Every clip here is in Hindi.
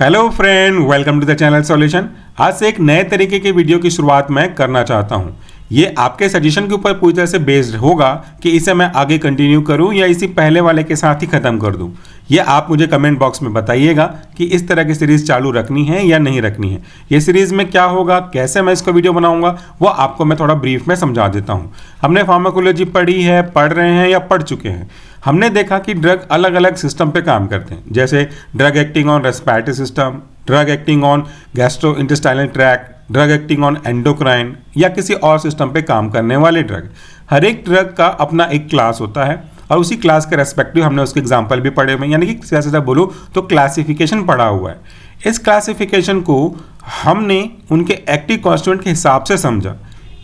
Hello friend welcome to the channel solution आज से एक नए तरीके के वीडियो की शुरुआत मैं करना चाहता हूँ। ये आपके सजेशन के ऊपर पूरी तरह से बेस्ड होगा कि इसे मैं आगे कंटिन्यू करूँ या इसी पहले वाले के साथ ही ख़त्म कर दूँ। ये आप मुझे कमेंट बॉक्स में बताइएगा कि इस तरह की सीरीज़ चालू रखनी है या नहीं रखनी है। ये सीरीज़ में क्या होगा, कैसे मैं इसको वीडियो बनाऊँगा, वो आपको मैं थोड़ा ब्रीफ में समझा देता हूँ। हमने फार्माकोलॉजी पढ़ी है, पढ़ रहे हैं या पढ़ चुके हैं। हमने देखा कि ड्रग अलग अलग सिस्टम पे काम करते हैं। जैसे drug acting on respiratory system drug acting on gastrointestinal tract drug acting on endocrine या किसी और सिस्टम पे काम करने वाले ड्रग। हर एक ड्रग का अपना एक क्लास होता है और उसी क्लास के रेस्पेक्टिव हमने उसके एग्ज़ाम्पल भी पढ़े हुए हैं। यानी कि सीधा सीधा बोलूँ तो क्लासिफिकेशन पढ़ा हुआ है। इस क्लासिफिकेशन को हमने उनके एक्टिव कॉन्स्टिट्यूंट के हिसाब से समझा।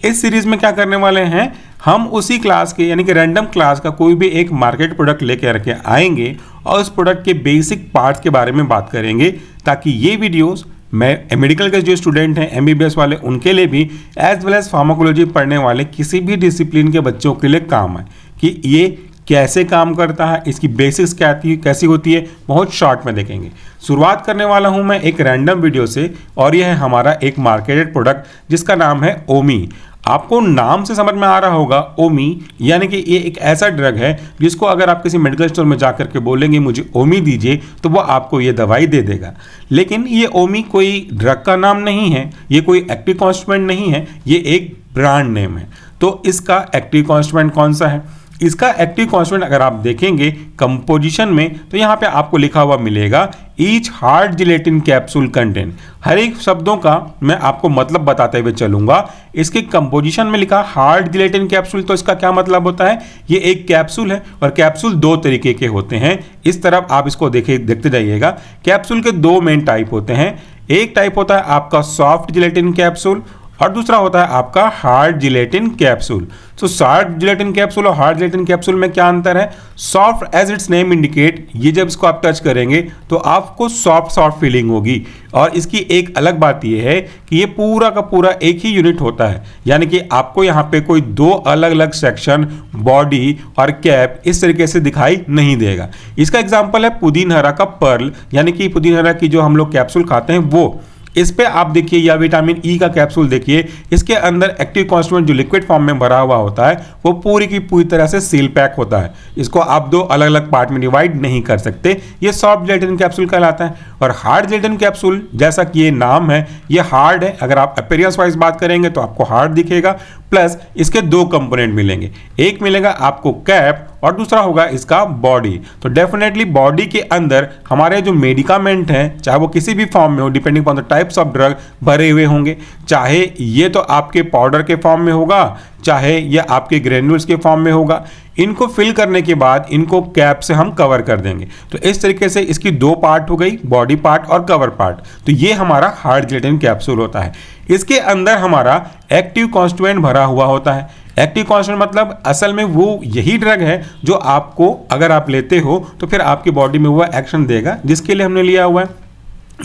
इस सीरीज़ में क्या करने वाले हैं, हम उसी क्लास के, यानी कि रैंडम क्लास का कोई भी एक मार्केट प्रोडक्ट लेकर के आएँगे और उस प्रोडक्ट के बेसिक पार्ट्स के बारे में बात करेंगे, ताकि ये वीडियोस मैं मेडिकल के जो स्टूडेंट हैं एमबीबीएस वाले, उनके लिए भी एज वेल एज फार्माकोलॉजी पढ़ने वाले किसी भी डिसिप्लिन के बच्चों के लिए काम है कि ये कैसे काम करता है, इसकी बेसिक्स क्या कैसी होती है, बहुत शॉर्ट में देखेंगे। शुरुआत करने वाला हूँ मैं एक रैंडम वीडियो से, और यह है हमारा एक मार्केटेड प्रोडक्ट जिसका नाम है ओमी आपको नाम से समझ में आ रहा होगा ओमी यानी कि ये एक ऐसा ड्रग है, जिसको अगर आप किसी मेडिकल स्टोर में जाकर के बोलेंगे, मुझे ओमी दीजिए तो वो आपको ये दवाई दे देगा। लेकिन ये ओमी कोई ड्रग का नाम नहीं है, ये कोई एक्टिव कॉन्स्टमेंट नहीं है, ये एक ब्रांड नेम है। तो इसका एक्टिव कॉन्स्टमेंट कौन सा है? इसका एक्टिव कॉन्स्टेंट अगर आप देखेंगे कंपोजिशन में तो यहाँ पे आपको लिखा हुआ मिलेगा each hard gelatin capsule content हर एक शब्दों का मैं आपको मतलब बताते हुए चलूँगा। इसके कंपोजिशन में लिखा हार्ड जिलेटिन कैप्सूल तो इसका क्या मतलब होता है? ये एक कैप्सूल है और कैप्सूल दो तरीके के होते हैं। इस तरफ़ आप इसको देखे, देखते जाइएगा। कैप्सूल के दो मेन टाइप होते हैं। एक टाइप होता है आपका सॉफ्ट जिलेटिन कैप्सूल और दूसरा होता है आपका हार्ड जिलेटिन कैप्सूल। तो सॉफ्ट जिलेटिन कैप्सूल और हार्ड जिलेटिन कैप्सूल में क्या अंतर है? Soft as its name indicate ये जब इसको आप टच करेंगे तो आपको सॉफ्ट सॉफ्ट फीलिंग होगी। और इसकी एक अलग बात यह है कि ये पूरा का पूरा एक ही यूनिट होता है। यानी कि आपको यहाँ पे कोई दो अलग अलग सेक्शन बॉडी और कैप इस तरीके से दिखाई नहीं देगा। इसका एग्ज़ाम्पल है पुदीन हरा का पर्ल यानी कि पुदीन हरा की जो हम लोग कैप्सूल खाते हैं, वो। इस पे आप देखिए या विटामिन ई e का कैप्सूल देखिए, इसके अंदर एक्टिव कॉन्स्टिट्यूएंट जो लिक्विड फॉर्म में भरा हुआ होता है, वो पूरी की पूरी तरह से सील पैक होता है। इसको आप दो अलग अलग पार्ट में डिवाइड नहीं कर सकते। ये सॉफ्ट जेलेटिन कैप्सूल कहलाता है और हार्ड जेलेटिन कैप्सूल जैसा कि ये नाम है, ये हार्ड है। अगर आप अपेरियंस वाइज बात करेंगे तो आपको हार्ड दिखेगा प्लस इसके दो कंपोनेंट मिलेंगे। एक मिलेगा आपको कैप और दूसरा होगा इसका बॉडी तो डेफिनेटली बॉडी के अंदर हमारे जो मेडिकामेंट हैं, चाहे वो किसी भी फॉर्म में हो depending upon the types of drug भरे हुए होंगे। चाहे ये तो आपके पाउडर के फॉर्म में होगा, चाहे ये आपके ग्रेन्यूल्स के फॉर्म में होगा। इनको फिल करने के बाद इनको कैप से हम कवर कर देंगे। तो इस तरीके से इसकी दो पार्ट हो गई बॉडी पार्ट और कवर पार्ट तो ये हमारा हार्ड जिलेटिन कैप्सूल होता है। इसके अंदर हमारा एक्टिव कॉन्स्टुएंट भरा हुआ होता है। एक्टिव कॉन्स्टेंट मतलब असल में वो यही ड्रग है जो आपको अगर आप लेते हो तो फिर आपकी बॉडी में वो एक्शन देगा, जिसके लिए हमने लिया हुआ है।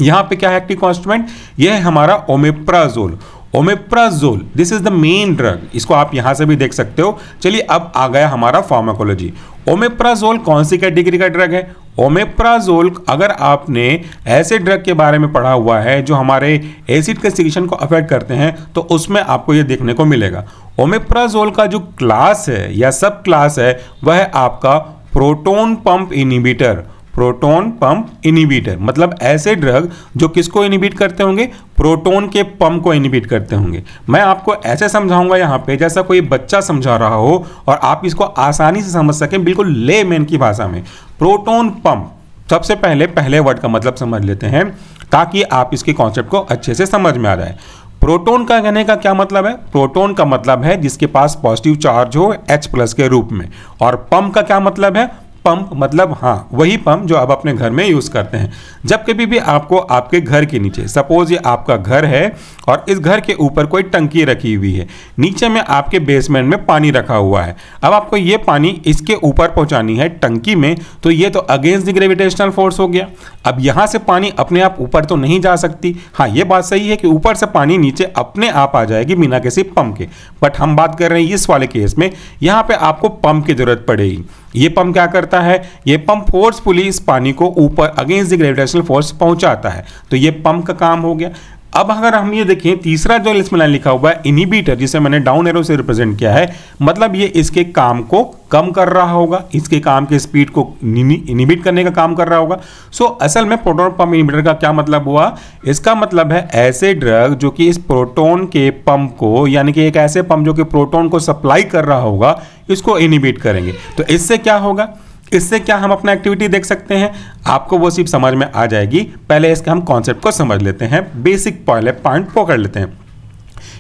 यहाँ पे क्या है एक्टिव कॉन्स्टेंट यह है हमारा omeprazole omeprazole this is the main drug इसको आप यहाँ से भी देख सकते हो। चलिए अब आ गया हमारा फार्माकोलॉजी ओमेप्राजोल कौन सी कैटेगरी का ड्रग है? ओमेप्राजोल अगर आपने ऐसे ड्रग के बारे में पढ़ा हुआ है जो हमारे एसिड के सिक्रेशन को अफेक्ट करते हैं तो उसमें आपको ये देखने को मिलेगा। ओमेप्राजोल का जो क्लास है या सब क्लास है, वह है आपका proton pump inhibitor proton pump inhibitor. मतलब ऐसे ड्रग जो किसको इनिबिट करते होंगे? प्रोटोन के पंप को इनिबिट करते होंगे। मैं आपको ऐसे समझाऊँगा यहाँ पे, जैसा कोई बच्चा समझा रहा हो और आप इसको आसानी से समझ सकें बिल्कुल ले मैन की भाषा में। प्रोटोन पंप, सबसे पहले पहले वर्ड का मतलब समझ लेते हैं, ताकि आप इसके कॉन्सेप्ट को अच्छे से समझ में आ जाए। प्रोटोन का कहने का क्या मतलब है? प्रोटोन का मतलब है जिसके पास पॉजिटिव चार्ज हो H प्लस के रूप में। और पंप का क्या मतलब है? पंप मतलब हाँ वही पंप जो आप अपने घर में यूज़ करते हैं। जब कभी भी आपको आपके घर के नीचे सपोज़ ये आपका घर है और इस घर के ऊपर कोई टंकी रखी हुई है, नीचे में आपके बेसमेंट में पानी रखा हुआ है। अब आपको ये पानी इसके ऊपर पहुंचानी है टंकी में तो ये तो अगेंस्ट द ग्रेविटेशनल फोर्स हो गया। अब यहाँ से पानी अपने आप ऊपर तो नहीं जा सकती। हाँ ये बात सही है कि ऊपर से पानी नीचे अपने आप आ जाएगी बिना किसी पंप के। बट हम बात कर रहे हैं इस वाले केस में, यहाँ पर आपको पंप की ज़रूरत पड़ेगी। ये पंप क्या करता करता है ये पंप फोर्सफुली इस पानी को ऊपर अगेंस्ट द ग्रेविटेशनल फोर्स पहुंचाता है। तो ये पंप का काम हो गया। अब अगर हम ये देखें तीसरा जो इसमें लाइन लिखा हुआ है इनिबीटर जिसे मैंने डाउन एरो से रिप्रेजेंट किया है मतलब ये इसके काम को कम कर रहा होगा। इसके काम के स्पीड को इनिबिट करने का काम कर रहा होगा। सो so, असल में प्रोटोन पंप इनिबिटर का क्या मतलब हुआ? इसका मतलब है ऐसे ड्रग जो कि इस प्रोटोन के पंप को यानी कि एक ऐसे पंप जो कि प्रोटोन को सप्लाई कर रहा होगा इसको इनिबिट करेंगे। तो इससे क्या होगा? इससे क्या हम अपना एक्टिविटी देख सकते हैं? आपको वो सिर्फ़ समझ में आ जाएगी। पहले इसके हम कॉन्सेप्ट को समझ लेते हैं। बेसिक पहले पॉइंट पकड़ लेते हैं।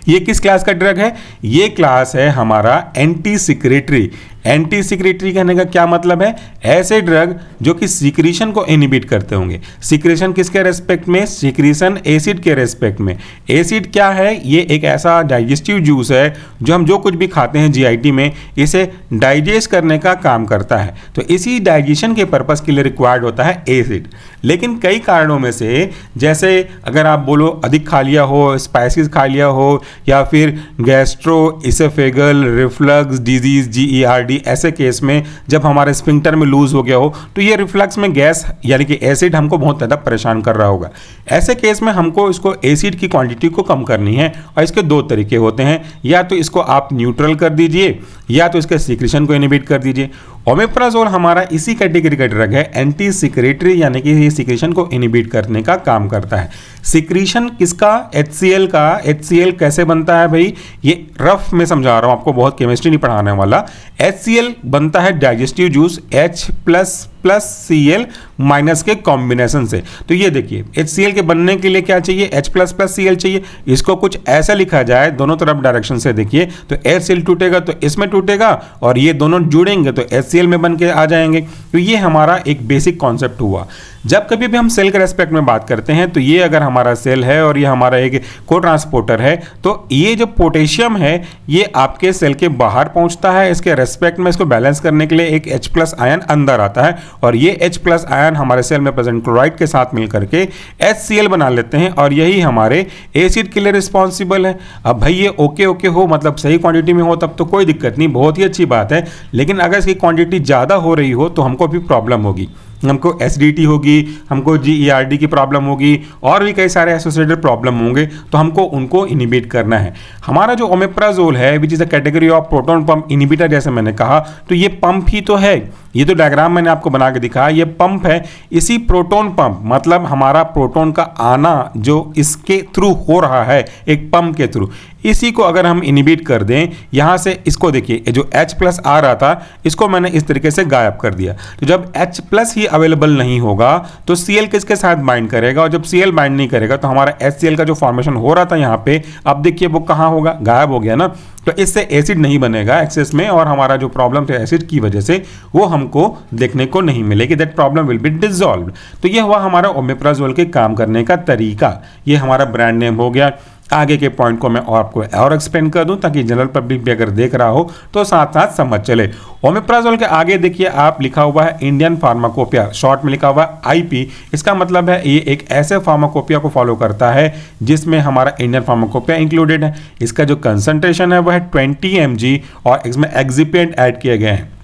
ये किस क्लास का ड्रग है? ये क्लास है हमारा एंटी सिक्रेटरी एंटी सिक्रेटरी कहने का क्या मतलब है? ऐसे ड्रग जो कि सिक्रीशन को इनिबिट करते होंगे। सिक्रीशन किसके रेस्पेक्ट में? सिक्रीशन एसिड के रेस्पेक्ट में। एसिड क्या है? ये एक ऐसा डाइजेस्टिव जूस है, जो हम जो कुछ भी खाते हैं जीआईटी में, इसे डाइजेस्ट करने का काम करता है। तो इसी डाइजेशन के पर्पज़ के लिए रिक्वायर्ड होता है एसिड लेकिन कई कारणों में से, जैसे अगर आप बोलो अधिक खा लिया हो स्पाइसिस खा लिया हो, या फिर gastroesophageal reflux disease G E R D ऐसे केस में जब हमारे स्पिंक्टर में लूज हो गया हो तो ये रिफ्लक्स में गैस यानी कि एसिड हमको बहुत ज़्यादा परेशान कर रहा होगा। ऐसे केस में हमको इसको एसिड की क्वांटिटी को कम करनी है और इसके दो तरीके होते हैं। या तो इसको आप न्यूट्रल कर दीजिए, या तो इसके सीक्रेशन को इनिबिट कर दीजिए। ओमेप्राजोल हमारा इसी कैटेगरी का ड्रग है एंटी सिक्रेटरी यानी कि सिक्रेशन को इनिबिट करने का काम करता है। सिक्रीशन किसका? एचसीएल का। एचसीएल कैसे बनता है भाई? ये रफ में समझा रहा हूँ, आपको बहुत केमिस्ट्री नहीं पढ़ाने वाला। एचसीएल बनता है digestive juice H plus plus C L minus के कॉम्बिनेशन से। तो ये देखिए एच सी एल के बनने के लिए क्या चाहिए? H plus plus C L चाहिए। इसको कुछ ऐसा लिखा जाए, दोनों तरफ़ डायरेक्शन से देखिए तो एच सी एल टूटेगा तो इसमें टूटेगा, और ये दोनों जुड़ेंगे तो एच सी एल में बन के आ जाएँगे। तो ये हमारा एक बेसिक कॉन्सेप्ट हुआ। जब कभी भी हम सेल के रेस्पेक्ट में बात करते हैं तो ये अगर हमारा सेल है और ये हमारा एक को ट्रांसपोर्टर है तो ये जो पोटेशियम है, ये आपके सेल के बाहर पहुँचता है। इसके रेस्पेक्ट में इसको बैलेंस करने के लिए एक H प्लस आयन अंदर आता है और ये H प्लस आयन हमारे सेल में प्रेजेंट क्लोराइड के साथ मिलकर के HCl बना लेते हैं और यही हमारे एसिड के लिए रिस्पॉन्सिबल है। अब भाई ये ओके ओके हो मतलब सही क्वांटिटी में हो, तब तो कोई दिक्कत नहीं, बहुत ही अच्छी बात है। लेकिन अगर इसकी क्वांटिटी ज़्यादा हो रही हो तो हमको भी प्रॉब्लम होगी। हमको एस होगी, हमको जी e की प्रॉब्लम होगी, और भी कई सारे एसोसिएटेड प्रॉब्लम होंगे तो हमको उनको इनिबिट करना है। हमारा जो ओमेप्राजोल है which is a category of proton pump inhibitor जैसे मैंने कहा तो ये पंप ही तो है। ये तो डायग्राम मैंने आपको बना के दिखाया, ये पंप है। इसी प्रोटोन पंप मतलब हमारा प्रोटोन का आना जो इसके थ्रू हो रहा है, एक पंप के थ्रू इसी को अगर हम इनिबिट कर दें, यहाँ से इसको देखिए जो H प्लस आ रहा था इसको मैंने इस तरीके से गायब कर दिया। तो जब H प्लस ही अवेलेबल नहीं होगा तो Cl किसके साथ बाइंड करेगा? और जब Cl बाइंड नहीं करेगा तो हमारा HCl का जो फॉर्मेशन हो रहा था यहाँ पे, अब देखिए वो कहाँ होगा? गायब हो गया ना? तो इससे एसिड नहीं बनेगा एक्सेस में, और हमारा जो प्रॉब्लम थे एसिड की वजह से, वो हमको देखने को नहीं मिलेगी। That problem will be dissolve तो ये हुआ हमारा ओमेप्राजोल के काम करने का तरीका। ये हमारा ब्रांड नेम हो गया। आगे के पॉइंट को मैं और आपको और एक्सप्लेन कर दूँ ताकि जनरल पब्लिक भी अगर देख रहा हो तो साथ साथ समझ चले। ओमेप्राजोल के आगे देखिए आप लिखा हुआ है इंडियन फार्माकोपिया शॉर्ट में लिखा हुआ है आईपी इसका मतलब है ये एक ऐसे फार्माकोपिया को फॉलो करता है जिसमें हमारा इंडियन फार्माकोपिया इंक्लूडेड है। इसका जो कंसनट्रेशन है वह है ट्वेंटी एम और इसमें एग्जिपेंट ऐड किए गए हैं।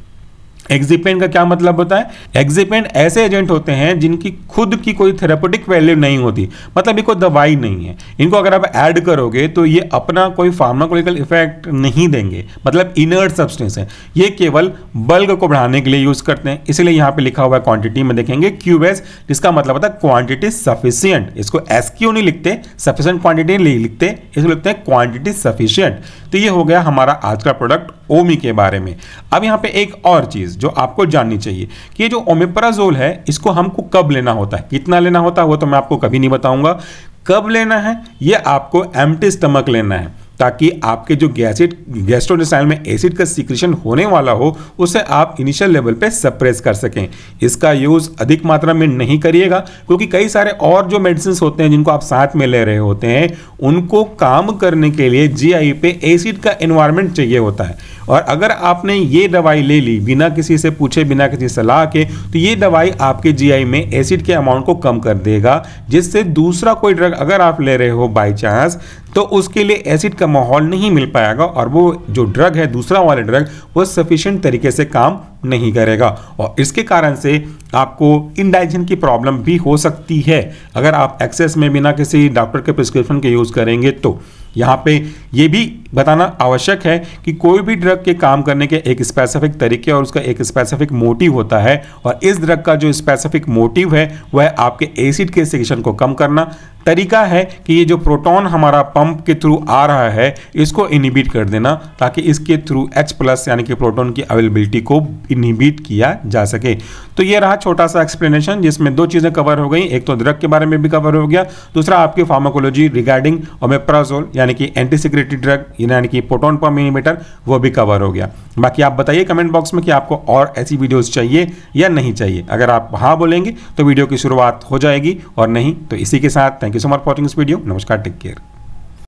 एक्जिपेंट का क्या मतलब होता है? एक्जिपेंट ऐसे एजेंट होते हैं जिनकी खुद की कोई थेरापेटिक वैल्यू नहीं होती। मतलब ये कोई दवाई नहीं है। इनको अगर आप ऐड करोगे तो ये अपना कोई फार्माकोलिकल इफ़ेक्ट नहीं देंगे। मतलब इनर्ट सब्सटेंस है। ये केवल बल्क को बढ़ाने के लिए यूज़ करते हैं। इसलिए यहाँ पे लिखा हुआ है क्वांटिटी में देखेंगे क्यूएस जिसका मतलब होता है क्वांटिटी सफिशियंट इसको एस क्यू नहीं लिखते? सफिशियंट क्वांटिटी नहीं लिखते। इसको लिखते हैं क्वांटिटी सफिशियंट तो ये हो गया हमारा आज का प्रोडक्ट ओमी के बारे में। अब यहाँ पे एक और चीज़। जो आपको जाननी चाहिए कि ये जो ओमेप्राजोल है, इसको हमको कब लेना होता है? कितना लेना होता है वो तो मैं आपको कभी नहीं बताऊँगा। कब लेना है? ये आपको एम्प्टी स्टमक लेना है। ताकि आपके जो गैसिड गैस्ट्रोनेसाइल में एसिड का सिक्रेशन होने वाला हो, उसे आप इनिशियल लेवल पे सप्रेस कर सकें। इसका यूज़ अधिक मात्रा में नहीं करिएगा, क्योंकि कई सारे और जो मेडिसिन होते हैं, जिनको आप साथ में ले रहे होते हैं, उनको काम करने के लिए जीआई पे एसिड का इन्वायरमेंट चाहिए होता है। और अगर आपने ये दवाई ले ली, बिना किसी से पूछे, बिना किसी सलाह के तो ये दवाई आपके जीआई में एसिड के अमाउंट को कम कर देगा, जिससे दूसरा कोई ड्रग अगर आप ले रहे हो बाई चांस तो उसके लिए एसिड का माहौल नहीं मिल पाएगा और वो जो ड्रग है, दूसरा वाला ड्रग, वो सफिशेंट तरीके से काम नहीं करेगा। और इसके कारण से आपको इंडाइजन की प्रॉब्लम भी हो सकती है। अगर आप एक्सेस में बिना किसी डॉक्टर के प्रिस्क्रिप्शन के यूज़ करेंगे तो। यहाँ पे ये भी बताना आवश्यक है कि कोई भी ड्रग के काम करने के एक स्पेसिफिक तरीके और उसका एक स्पेसिफिक मोटिव होता है और इस ड्रग का जो स्पेसिफिक मोटिव है, वह आपके एसिड के सेक्शन को कम करना। तरीका है कि ये जो प्रोटॉन हमारा पंप के थ्रू आ रहा है, इसको इनिबिट कर देना ताकि इसके थ्रू H प्लस यानी कि प्रोटॉन की अवेलेबिलिटी को इनिबिट किया जा सके। तो ये रहा छोटा सा एक्सप्लेनेशन जिसमें दो चीज़ें कवर हो गई। एक तो ड्रग के बारे में भी कवर हो गया, दूसरा आपकी फार्माकोलॉजी रिगार्डिंग ओमेप्राजोल यानी कि एंटी सिक्रेटरी ड्रग यानी कि प्रोटोन पर मिलीमीटर वो भी कवर हो गया। बाकी आप बताइए कमेंट बॉक्स में कि आपको और ऐसी वीडियोस चाहिए या नहीं चाहिए। अगर आप हाँ बोलेंगे तो वीडियो की शुरुआत हो जाएगी, और नहीं तो इसी के साथ। Thank you so much watching इस वीडियो नमस्कार टेक केयर